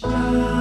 Shine.